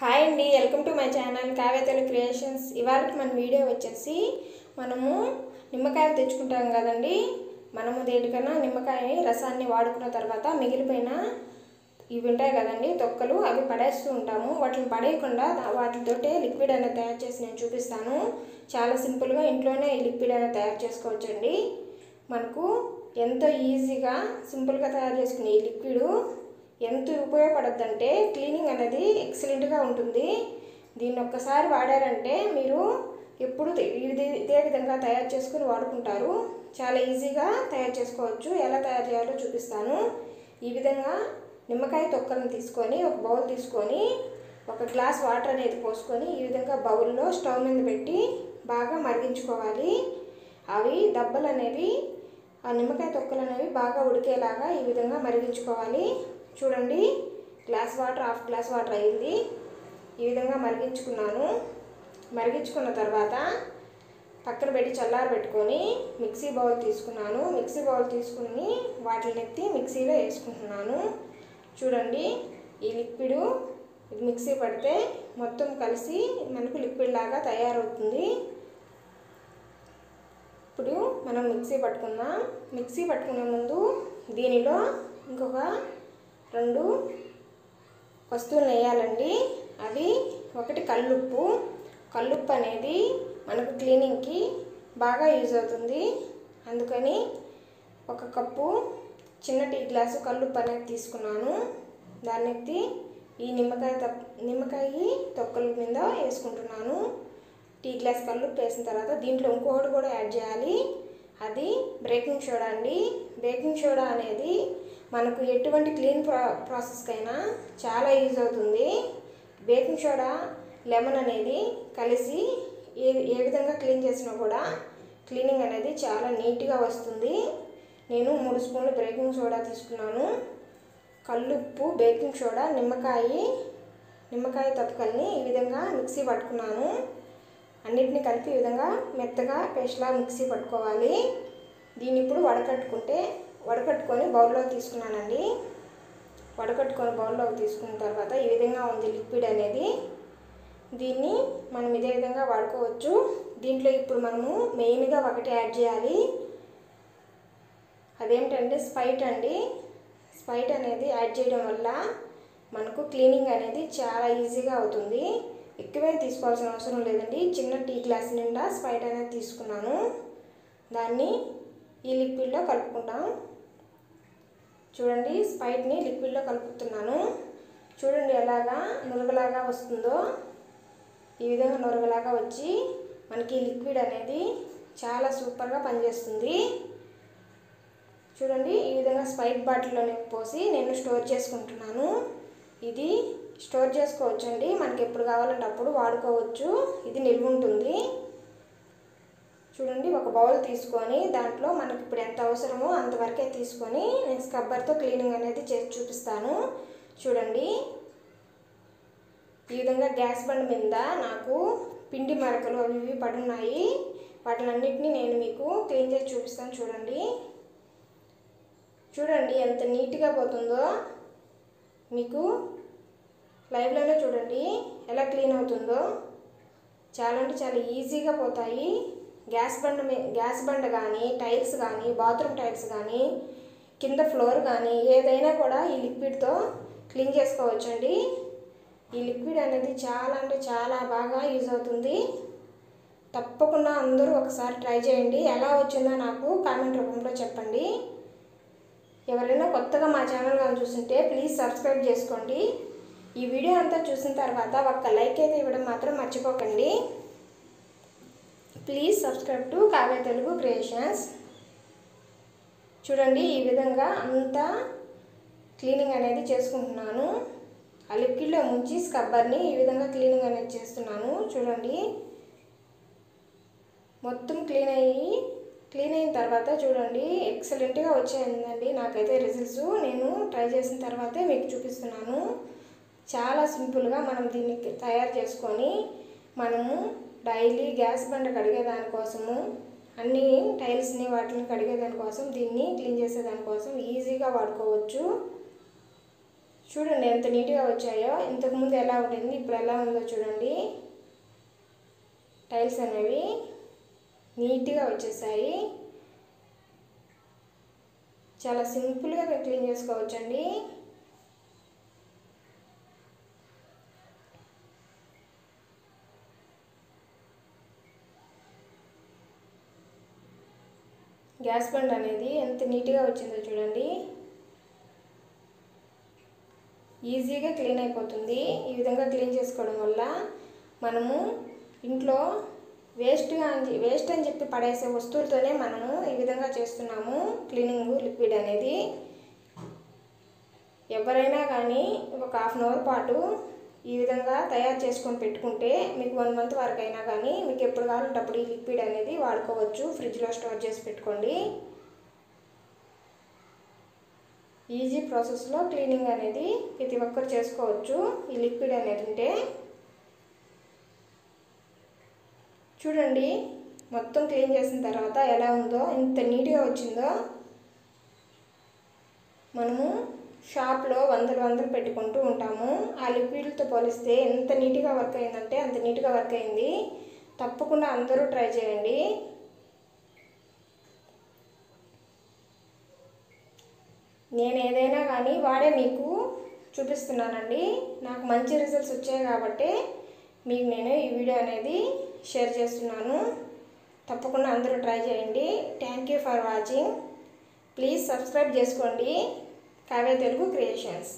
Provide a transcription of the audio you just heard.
Hi అండి welcome to my channel కావ్యతలు creations. ఇవాళ మన వీడియో వచ్చేసి మనము నిమ్మకాయలు తెచ్చుకుంటాం కదండి. మనము దేనికన్నా నిమ్మకాయ రసాన్ని వాడుకున్న తర్వాత మిగిలిపోయిన ఇవి ఉంటాయి కదండి తొక్కలు అవి పడేస్తూ ఉంటాము. వాటిని పడేయకుండా వాటితోటే లిక్విడ్ అనేది తయారు చేసి నేను చూపిస్తాను. చాలా సింపుల్గా ఇంట్లోనే ఈ లిక్విడ్ అనేది తయారు చేసుకోవచ్చండి. మనకు ఎంతో ఈజీగా సింపుల్గా తయారు చేసుకునే ఈ లిక్విడ్ ఎంత ఉపయోగపడద్దంటే క్లీనింగ్ అనేది ఎక్సలెంట్గా ఉంటుంది. దీన్ని ఒక్కసారి వాడారంటే మీరు ఎప్పుడు ఇది ఇదే ఇదే విధంగా తయారు చేసుకుని వాడుకుంటారు. చాలా ఈజీగా తయారు చేసుకోవచ్చు. ఎలా తయారు చేయాలో చూపిస్తాను. ఈ విధంగా నిమ్మకాయ తొక్కలను తీసుకొని ఒక బౌల్ తీసుకొని ఒక గ్లాస్ వాటర్ అనేది పోసుకొని ఈ విధంగా బౌల్లో స్టవ్ మీద పెట్టి బాగా మరిగించుకోవాలి. అవి దెబ్బలు అనేవి ఆ నిమ్మకాయ తొక్కలు అనేవి బాగా ఉడికేలాగా ఈ విధంగా మరిగించుకోవాలి. చూడండి. Glass water half glass water అయింది. ఈ విధంగా మరిగించుకున్నాను. మరిగించుకున్న తర్వాత పక్కన పెట్టి చల్లారి పెట్టుకొని మిక్సీ బౌల్ తీసుకున్నాను. మిక్సీ బౌల్ తీసుకుని వాటిని ఎత్తి మిక్సీలో వేసుకుంటున్నాను. చూడండి ఈ లిక్విడ్ ఇది మిక్సీ పడితే మొత్తం కలిసి మనకు లిక్విడ్ లాగా తయారవుతుంది. ఇప్పుడు మనం మిక్సీ పట్టుకుందాం. మిక్సీ పట్టుకునే ముందు దీనిలో ఇంకొక రెండు వస్తువులు వేయాలండి. అవి ఒకటి కల్లుప్పు. కల్లుప్పు అనేది మనకు క్లీనింగ్కి బాగా యూజ్ అవుతుంది. అందుకని ఒక కప్పు చిన్న టీ గ్లాసు కల్లుప్పు అనేది తీసుకున్నాను. దానికి ఈ నిమ్మకాయ తప్ నిమ్మకాయ తొక్కల మీద వేసుకుంటున్నాను. టీ గ్లాస్ కల్లుప్పు వేసిన తర్వాత దీంట్లో ఇంకొకటి కూడా యాడ్ చేయాలి. అది బేకింగ్ సోడా అండి. బేకింగ్ సోడా అనేది మనకు ఎటువంటి క్లీన్ ప్రా ప్రాసెస్కైనా చాలా యూజ్ అవుతుంది. బేకింగ్ సోడా లెమన్ అనేది కలిసి ఏ ఏ విధంగా క్లీన్ చేసినా కూడా క్లీనింగ్ అనేది చాలా నీట్గా వస్తుంది. నేను మూడు స్పూన్లు బేకింగ్ సోడా తీసుకున్నాను. కల్లుప్పు బేకింగ్ సోడా నిమ్మకాయ నిమ్మకాయ తప్పకల్ని ఈ విధంగా మిక్సీ పట్టుకున్నాను. అన్నిటిని కలిపి ఈ విధంగా మెత్తగా పేస్ట్లా మిక్సీ పట్టుకోవాలి. దీన్ని ఇప్పుడు వడకట్టుకుంటే వడకట్టుకొని బౌల్లో తీసుకున్నానండి. వడకట్టుకొని బౌల్లోకి తీసుకున్న తర్వాత ఈ విధంగా ఉంది లిక్విడ్ అనేది. దీన్ని మనం ఇదే విధంగా వాడుకోవచ్చు. దీంట్లో ఇప్పుడు మనము మెయిన్గా ఒకటి యాడ్ చేయాలి. అదేంటంటే స్పైట్ అండి. స్పైట్ అనేది యాడ్ చేయడం వల్ల మనకు క్లీనింగ్ అనేది చాలా ఈజీగా అవుతుంది. ఎక్కువే తీసుకోవాల్సిన అవసరం లేదండి. చిన్న టీ గ్లాస్ నిండా స్పైట్ అనేది తీసుకున్నాను. దాన్ని ఈ లిక్విడ్లో కలుపుకుంటాం. చూడండి స్పైట్ని లిక్విడ్లో కలుపుతున్నాను. చూడండి ఎలాగా నురగలాగా వస్తుందో. ఈ విధంగా నురగలాగా వచ్చి మనకి లిక్విడ్ అనేది చాలా సూపర్గా పనిచేస్తుంది. చూడండి ఈ విధంగా స్పైట్ బాటిల్లో పోసి నేను స్టోర్ చేసుకుంటున్నాను. ఇది స్టోర్ చేసుకోవచ్చండి. మనకి ఎప్పుడు కావాలంటే అప్పుడు వాడుకోవచ్చు. ఇది నిల్వ ఉంటుంది. చూడండి ఒక బౌల్ తీసుకొని దాంట్లో మనకి ఇప్పుడు ఎంత అవసరమో అంతవరకే తీసుకొని నేను స్కబ్బర్తో క్లీనింగ్ అనేది చేసి చూపిస్తాను. చూడండి. ఈ విధంగా గ్యాస్ బండ్ మీద నాకు పిండి మరకలు అవి ఇవి పడున్నాయి. వాటిలన్నిటిని నేను మీకు క్లీన్ చేసి చూపిస్తాను చూడండి. చూడండి ఎంత నీట్గా పోతుందో. మీకు లైవ్లోనే చూడండి. ఎలా క్లీన్ అవుతుందో. చాలా అంటే చాలా ఈజీగా పోతాయి. గ్యాస్ బండ గ్యాస్ బండ కానీ టైల్స్ కానీ బాత్రూమ్ టైల్స్ కానీ కింద ఫ్లోర్ కానీ ఏదైనా కూడా ఈ లిక్విడ్తో క్లీన్ చేసుకోవచ్చండి. ఈ లిక్విడ్ అనేది చాలా అంటే చాలా బాగా యూజ్ అవుతుంది. తప్పకుండా అందరూ ఒకసారి ట్రై చేయండి. ఎలా వచ్చిందో నాకు కామెంట్ రూపంలో చెప్పండి. ఎవరైనా కొత్తగా మా ఛానల్ కానీ చూస్తుంటే ప్లీజ్ సబ్స్క్రైబ్ చేసుకోండి. ఈ వీడియో అంతా చూసిన తర్వాత ఒక్క లైక్ అయితే ఇవ్వడం మాత్రం మర్చిపోకండి. Please subscribe to Kavya Telugu creations చూడండి ఈ విధంగా అంతా క్లీనింగ్ అనేది చేసుకుంటున్నాను. ఆ లిక్విడ్లో ముంచి స్కబ్బర్ని ఈ విధంగా క్లీనింగ్ అనేది చేస్తున్నాను. చూడండి. మొత్తం క్లీన్ అయ్యి క్లీన్ అయిన తర్వాత చూడండి ఎక్సలెంట్గా వచ్చాయండి నాకైతే రిజల్ట్స్ నేను ట్రై చేసిన తర్వాతే మీకు చూపిస్తున్నాను. చాలా సింపుల్గా మనం దీన్ని తయారు చేసుకొని మనము డైలీ గ్యాస్ బండ కడిగే దానికోసము అన్ని టైల్స్ని వాటిని కడిగే దానికోసం దీన్ని క్లీన్ చేసేదానికోసం ఈజీగా వాడుకోవచ్చు. చూడండి ఎంత నీట్గా వచ్చాయో ఇంతకుముందు ఎలా ఉంటుంది ఇప్పుడు ఎలా ఉందో చూడండి. టైల్స్ అనేవి నీట్గా వచ్చేసాయి. చాలా సింపుల్గా క్లీన్ చేసుకోవచ్చండి. గ్యాస్ బండ్ అనేది ఎంత నీట్గా వచ్చిందో చూడండి. ఈజీగా క్లీన్ అయిపోతుంది. ఈ విధంగా క్లీన్ చేసుకోవడం వల్ల మనము ఇంట్లో వేస్ట్గా అని వేస్ట్ అని చెప్పి పడేసే వస్తువులతోనే మనము ఈ విధంగా చేస్తున్నాము క్లీనింగ్ లిక్విడ్ అనేది. ఎవరైనా కానీ ఒక హాఫ్ అన్ అవర్ పాటు ఈ విధంగా తయారు చేసుకొని పెట్టుకుంటే మీకు వన్ మంత్ వరకు అయినా కానీ మీకు ఎప్పుడు కావాలంటే అప్పుడు ఈ లిక్విడ్ అనేది వాడుకోవచ్చు. ఫ్రిడ్జ్లో స్టోర్ చేసి పెట్టుకోండి. ఈజీ ప్రాసెస్లో క్లీనింగ్ అనేది ప్రతి ఒక్కరు చేసుకోవచ్చు. ఈ లిక్విడ్ అనేది ఉంటే చూడండి మొత్తం క్లీన్ చేసిన తర్వాత ఎలా ఉందో ఎంత నీట్గా వచ్చిందో మనము షాప్లో వందలు వందలు పెట్టుకుంటూ ఉంటాము. ఆ లిక్విడ్లతో పోలిస్తే ఎంత నీట్గా వర్క్ అయిందంటే అంత నీట్గా వర్క్ అయింది. తప్పకుండా అందరూ ట్రై చేయండి. నేను ఏదైనా కానీ వాడే మీకు చూపిస్తున్నానండి. నాకు మంచి రిజల్ట్స్ వచ్చాయి కాబట్టి మీకు నేను ఈ వీడియో అనేది షేర్ చేస్తున్నాను. తప్పకుండా అందరూ ట్రై చేయండి. Thank you for watching. Please subscribe చేసుకోండి. కావ్య తెలుగు క్రియేషన్స్